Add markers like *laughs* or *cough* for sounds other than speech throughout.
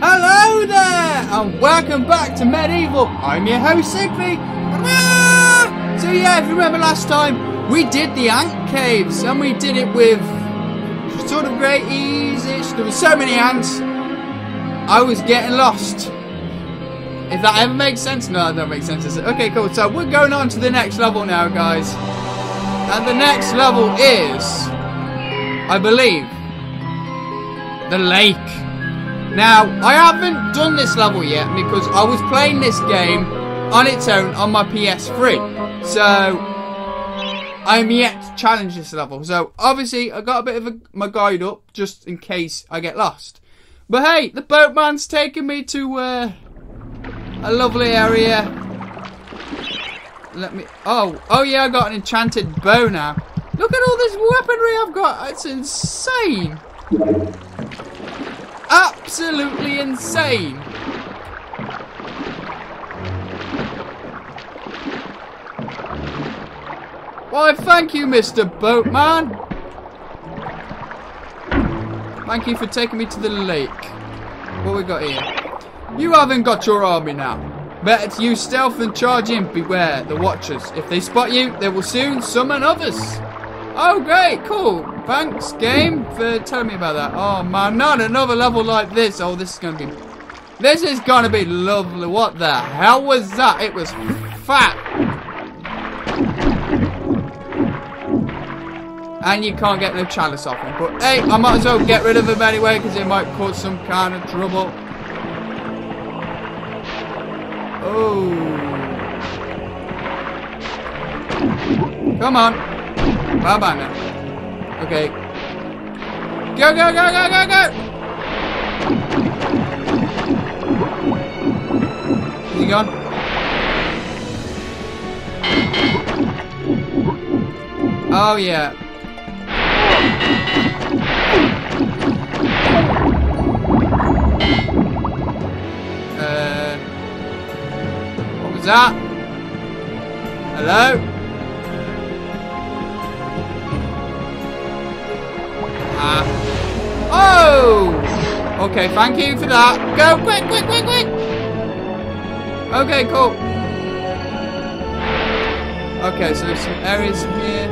Hello there, and welcome back to MediEvil. I'm your host, Sigby. So yeah, if you remember last time, we did the ant caves, and we did it with sort of great ease-ish. There were so many ants, I was getting lost. If that ever makes sense? No, that don't make sense. Okay, cool. So we're going on to the next level now, guys. And the next level is, I believe, the lake. Now, I haven't done this level yet because I was playing this game on its own on my PS3. So, I'm yet to challenge this level. So, obviously, I got a bit of a, my guide up just in case I get lost. But hey, the boatman's taking me to uh, a lovely area. Let me. Oh, oh yeah, I got an enchanted bow now. Look at all this weaponry I've got. It's insane. Absolutely insane. Why, thank you, Mr. Boatman. Thank you for taking me to the lake. What we got here? You haven't got your army now. Better to use stealth and charge in. Beware the Watchers. If they spot you, they will soon summon others. Oh, great, cool. Thanks, game, uh, for telling me about that. Oh, man, not another level like this. Oh, this is going to be... This is going to be lovely. What the hell was that? It was fat. And you can't get no chalice off him. But, hey, I might as well get rid of him anyway, because it might cause some kind of trouble. Oh. Come on. Bye bye now. Okay. Go, go, go, go, go, go! Is he gone? Oh, yeah. Uh, what was that? Hello? Ah. Oh! Okay, thank you for that. Go, quick, quick, quick, quick! Okay, cool. Okay, so there's some areas here.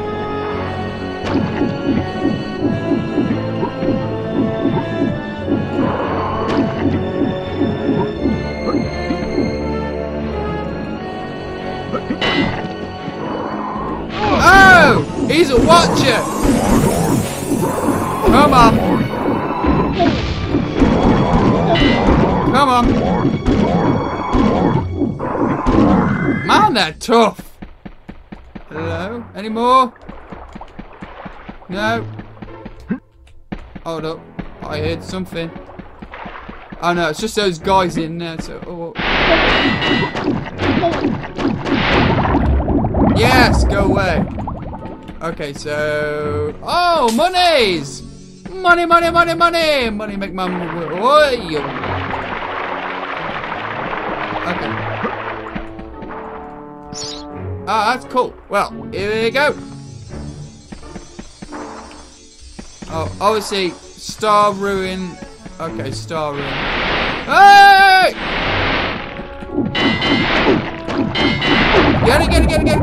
Oh! He's a watcher! Come on! Come on! Man, they're tough! Hello? Any more? No? Hold up. I heard something. Oh no, it's just those guys in there, so... Oh. oh. Yes, go away. Okay, so... Oh, monies! Money, money, money, money! Money make my... Oi! Okay. Ah, that's cool. Well, here we go. Oh, obviously, Star Rune. Okay, Star Rune. Hey! Get it, get it, get it, get it.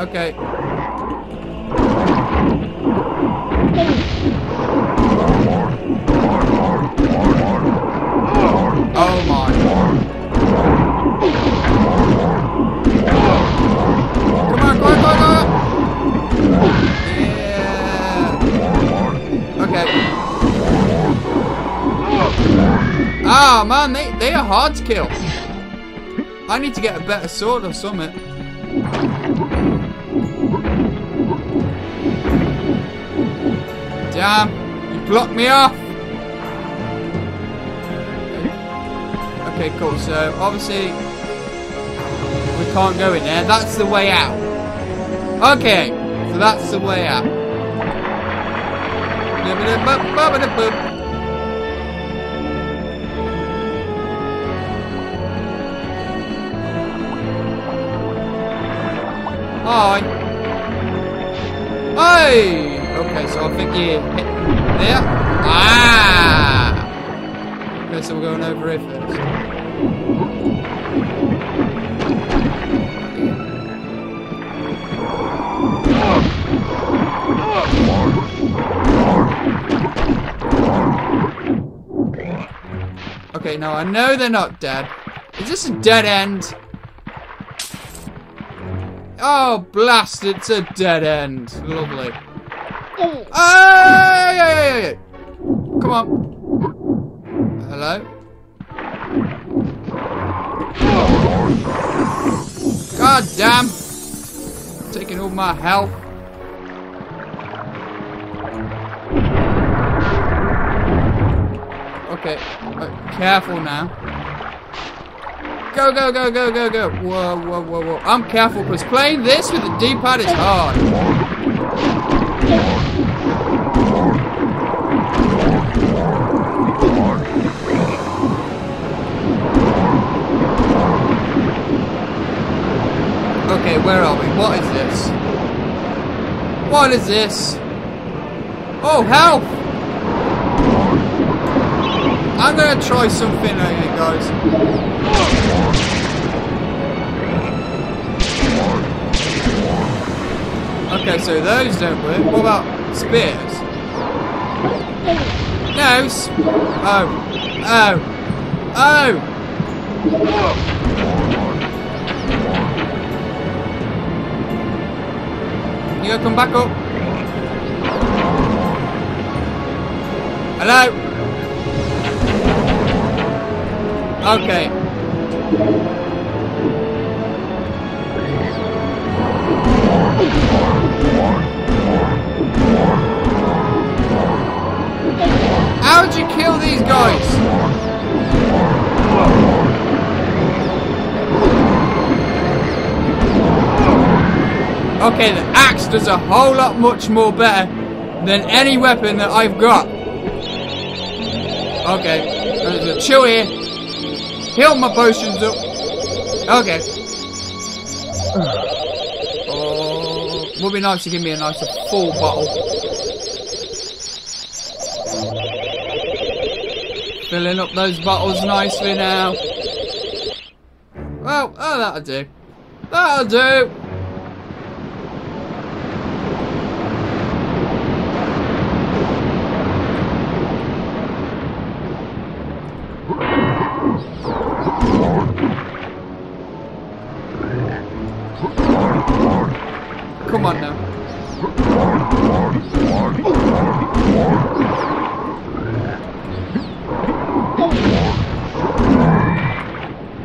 Okay. Oh. Okay. Ah, man, they, they are hard to kill. I need to get a better sword or something. You blocked me off. Okay, cool. So, obviously, we can't go in there. That's the way out. Okay, so that's the way out. Hi. Hey! Okay, so I think hit there. Ah! Okay, so we're going over here first. Okay, now I know they're not dead. Is this a dead end? Oh, blast, it's a dead end. Lovely. Oh. Come on. Hello? God damn. Taking all my health. Okay, uh, careful now. Go, go, go, go, go, go. Whoa, whoa, whoa, whoa. I'm careful because playing this with the D-pad is hard. Where are we? What is this? What is this? Oh, help! I'm gonna try something here, guys. Okay, so those don't work. What about spears? No. Oh. Oh. Oh. Oh. You come back up. Hello? Okay. How'd you kill these guys? Okay, the axe does a whole lot much more better than any weapon that I've got. Okay, there's a chill here. Heal my potions up. Okay. Oh, would be nice to give me a nice full bottle. Filling up those bottles nicely now. Well, oh, that'll do. That'll do. Come on now.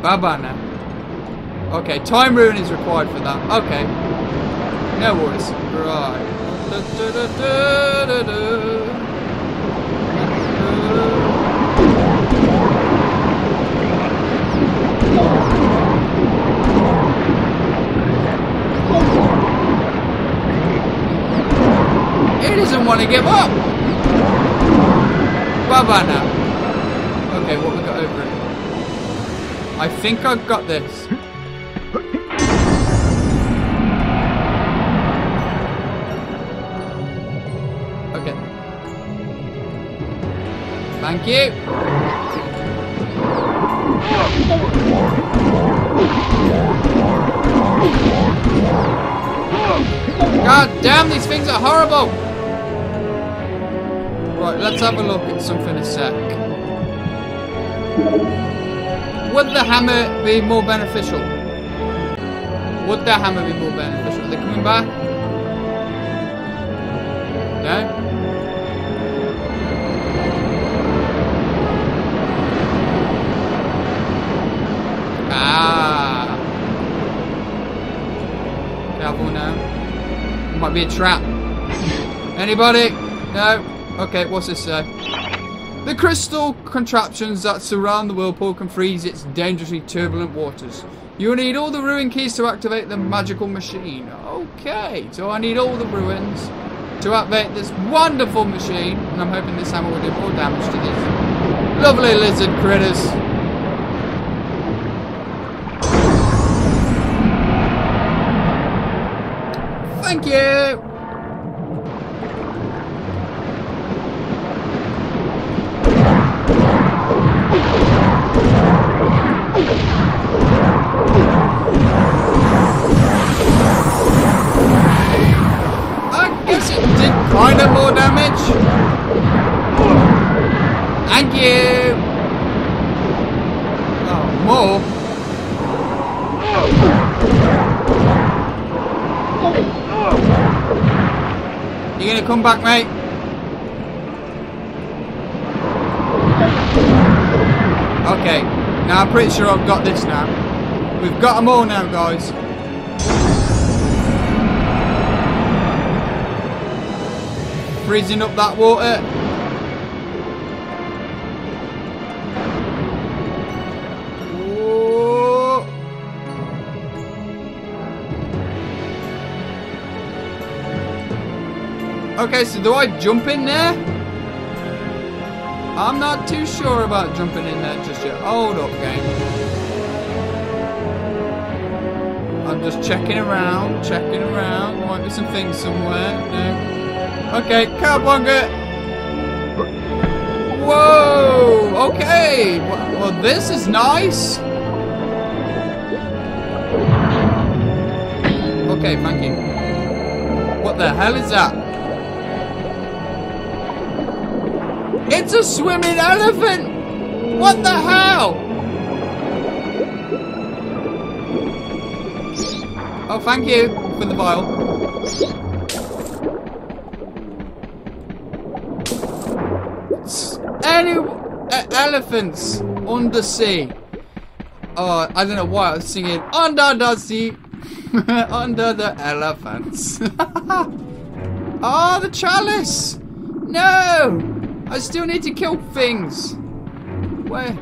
Baba now. Okay, time rune is required for that. Okay. No worries. Right. Da, da, da, doesn't want to give up. Baba now. Okay, what we got over it? I think I've got this. Okay. Thank you. God damn, these things are horrible! Right, let's have a look at something a sec. Would the hammer be more beneficial? Would the hammer be more beneficial? Are they coming back? No? Ah. Careful now. Might be a trap. Anybody? No? Okay, what's this say? The crystal contraptions that surround the whirlpool can freeze its dangerously turbulent waters. You will need all the rune keys to activate the magical machine. Okay, so I need all the ruins to activate this wonderful machine, and I'm hoping this hammer will do more damage to these lovely lizard critters. Thank you! Quite a more damage. Thank you. Oh, more. You gonna come back, mate? Okay. Now I'm pretty sure I've got this now. We've got them all now, guys. Freezing up that water. Okay, so do I jump in there? I'm not too sure about jumping in there just yet. Hold up, game. I'm just checking around, checking around. Might be some things somewhere. No. Okay, cowabunga! Whoa! Okay! Well, this is nice! Okay, thank you. What the hell is that? It's a swimming elephant! What the hell? Oh, thank you for the vial. Any uh, elephants under sea. Oh, I don't know why I was singing under the sea, *laughs* under the elephants. oh, *laughs* the chalice! No! I still need to kill things. Where?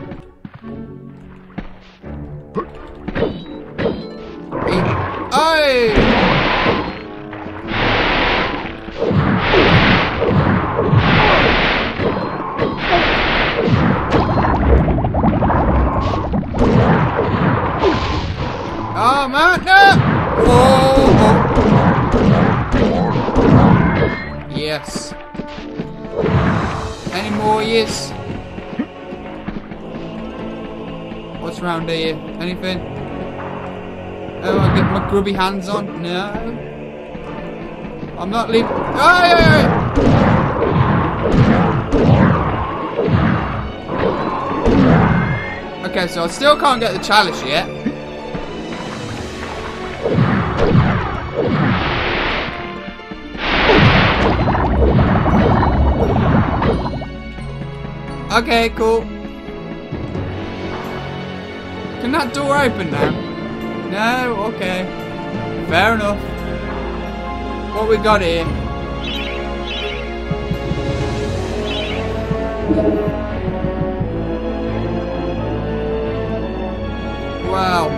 Oh! No! Oh, oh. Yes. Any more yes? What's around here? Anything? Oh, I get my grubby hands on? No. I'm not leaving. Oh, yeah, yeah. Okay, so I still can't get the chalice yet. Okay, cool. Can that door open now? No? Okay. Fair enough. What we got here? Wow.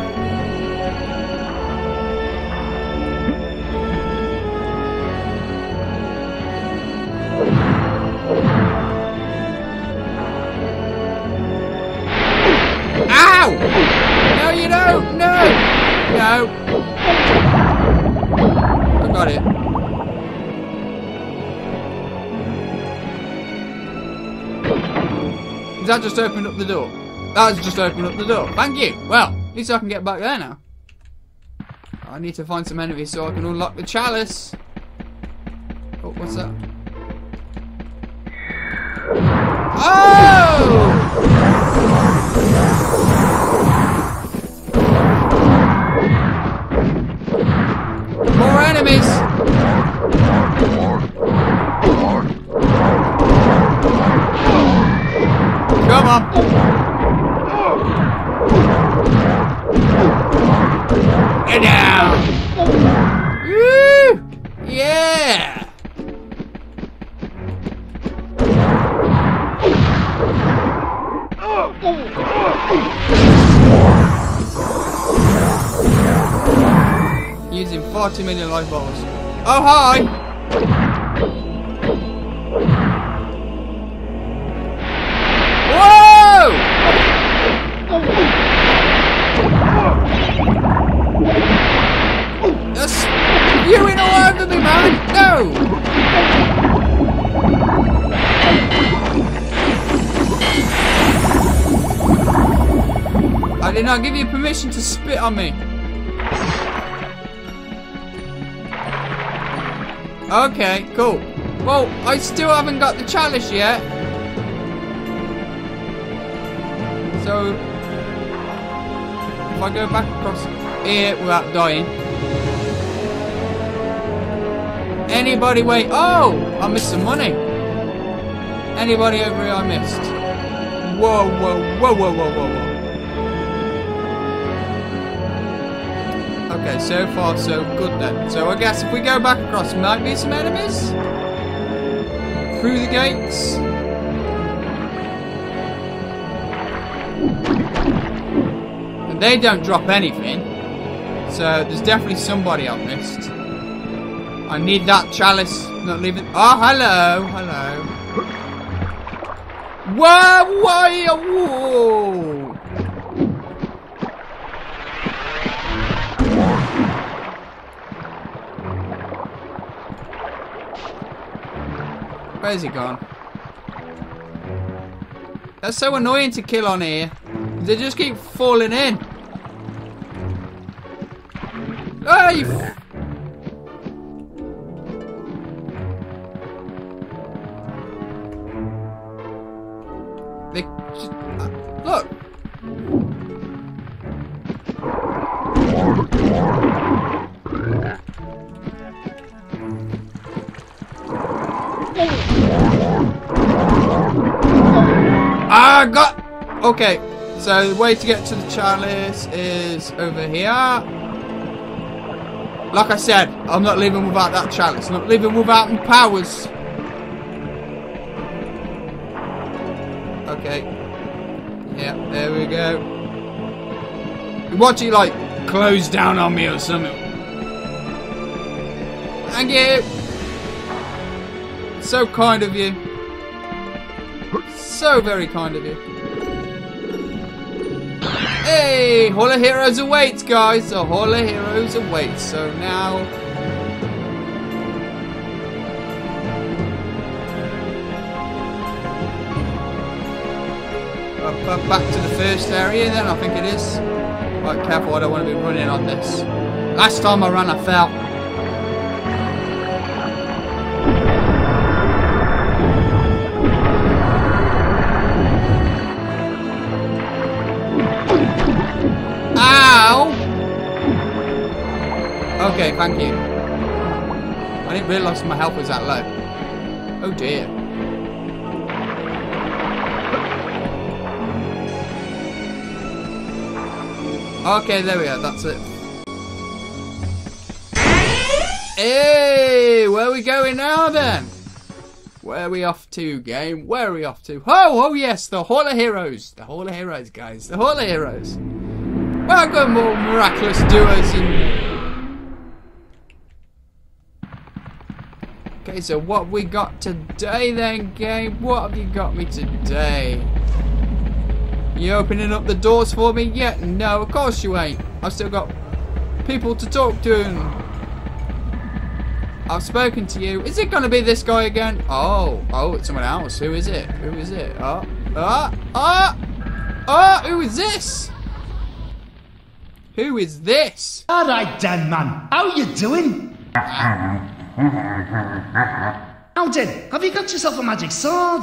Does that just open up the door? That's just opened up the door. Thank you. Well, at least I can get back there now. I need to find some enemies so I can unlock the chalice. Oh, what's that? Oh! More enemies! On! Get down! Woo! Yeah! Using far too many life balls. Oh, hi! I did not give you permission to spit on me. Okay, cool. Well, I still haven't got the chalice yet. So, if I go back across here without dying. Anybody wait? Oh! I missed some money. Anybody over here I missed? Whoa, whoa, whoa, whoa, whoa, whoa, whoa. Okay, so far so good then. So I guess if we go back across, might be some enemies? Through the gates? And they don't drop anything. So there's definitely somebody I've missed. I need that chalice. Not leaving. Oh, hello, hello. Whoa, whoa, whoa. Where's he gone? That's so annoying to kill on here. They just keep falling in. Hey! Okay, so the way to get to the chalice is over here. Like I said, I'm not leaving without that chalice. I'm not leaving without my powers. Okay. Yeah, there we go. Watch it like close down on me or something. Thank you. So kind of you. So very kind of you. Hey, Hall of Heroes awaits, guys. The Hall of Heroes awaits. So now. Back to the first area, then I think it is. Right, careful, I don't want to be running on this. Last time I ran, I fell. Okay, thank you. I didn't realise my health was that low. Oh dear. Okay, there we go, that's it. Hey, where are we going now then? Where are we off to, game? Where are we off to? Oh, oh yes, the Hall of Heroes. The Hall of Heroes, guys. The Hall of Heroes. Welcome, more miraculous doers and... Okay, so what we got today then, game? What have you got me today? You opening up the doors for me yet? No, of course you ain't. I've still got people to talk to and I've spoken to you. Is it going to be this guy again? Oh, oh, it's someone else. Who is it? Who is it? Oh, oh, oh, oh, who is this? Who is this? All right, Dan, man. How you doing? Uh-huh. Then, have you got yourself a magic sword?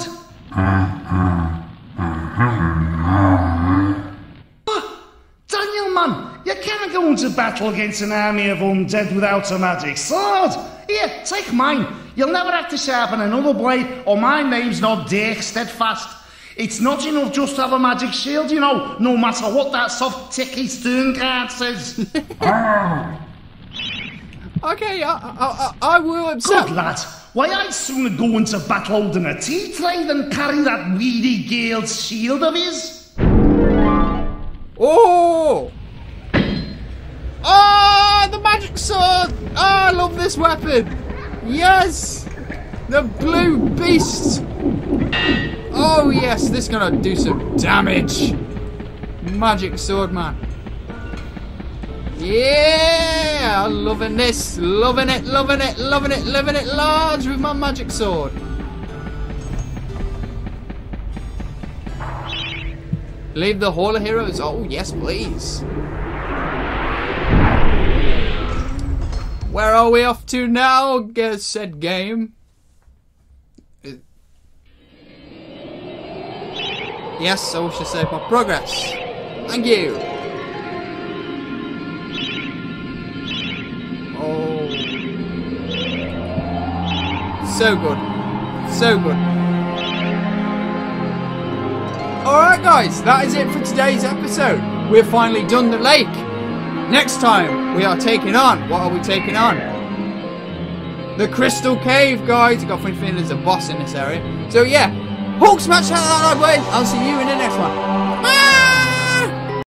Daniel, man, you can't go into battle against an army of undead without a magic sword. Here, take mine. You'll never have to sharpen another blade, or my name's not Dirk Steadfast. It's not enough just to have a magic shield, you know, no matter what that soft ticky Sturngard says. *laughs* Okay, I, I, I, I will accept. Good lad. Why, I'd sooner go into battle holding a tea tray than carry that weedy Gale's shield of his. Oh! Oh, the magic sword! Oh, I love this weapon! Yes! The blue beast! Oh, yes, this is gonna do some damage! Magic sword, man. Yeah! Loving this! Loving it, loving it, loving it, loving it large with my magic sword. Leave the Hall of Heroes? Oh, yes, please. Where are we off to now, said game? Yes, I wish to save my progress. Thank you. So good. So good. Alright guys, that is it for today's episode. We've finally done the lake. Next time, we are taking on. What are we taking on? The Crystal Cave, guys. I got a funny feeling there's a boss in this area. So yeah, Hulk smash that like way. I'll see you in the next one. Bye!